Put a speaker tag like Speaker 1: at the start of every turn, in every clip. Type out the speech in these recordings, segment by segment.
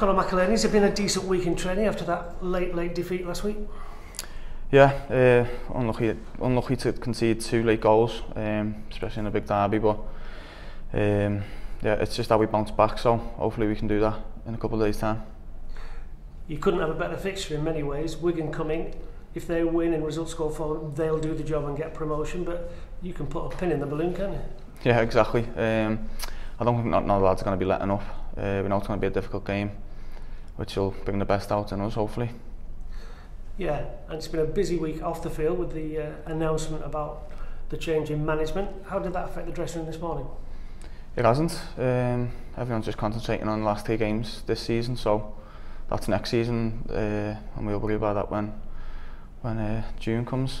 Speaker 1: Conor has It's been a decent week in training after that late, late defeat last week.
Speaker 2: Yeah, uh, unlucky, unlucky to concede two late goals, um, especially in a big derby. But um, yeah, it's just that we bounce back. So hopefully we can do that in a couple of days' time.
Speaker 1: You couldn't have a better fixture in many ways. Wigan coming, if they win and results go forward, they'll do the job and get promotion. But you can put a pin in the balloon, can you?
Speaker 2: Yeah, exactly. Um, I don't think not, not lads are going to be letting up. Uh, we know it's going to be a difficult game. which will bring the best out in us, hopefully.
Speaker 1: Yeah, and it's been a busy week off the field with the uh, announcement about the change in management. How did that affect the dressing room this morning?
Speaker 2: It hasn't. Um, everyone's just concentrating on the last two games this season, so that's next season, uh, and we'll worry about that when when uh, June comes.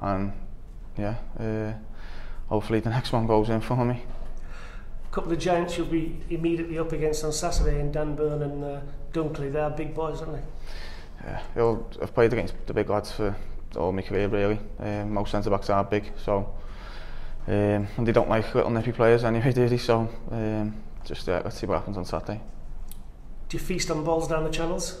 Speaker 2: and yeah, uh, hopefully the next one goes in for me
Speaker 1: couple of giants you'll be immediately up against on Saturday in Danburn and uh, Dunkley. They are big boys, aren't they?
Speaker 2: Yeah, well, I've played against the big lads for all my career, really. Um, most centre-backs are big, so... Um, and they don't like little nippy players anyway, do they? So, um, just uh, let's see what happens on Saturday.
Speaker 1: Do you feast on balls down the channels?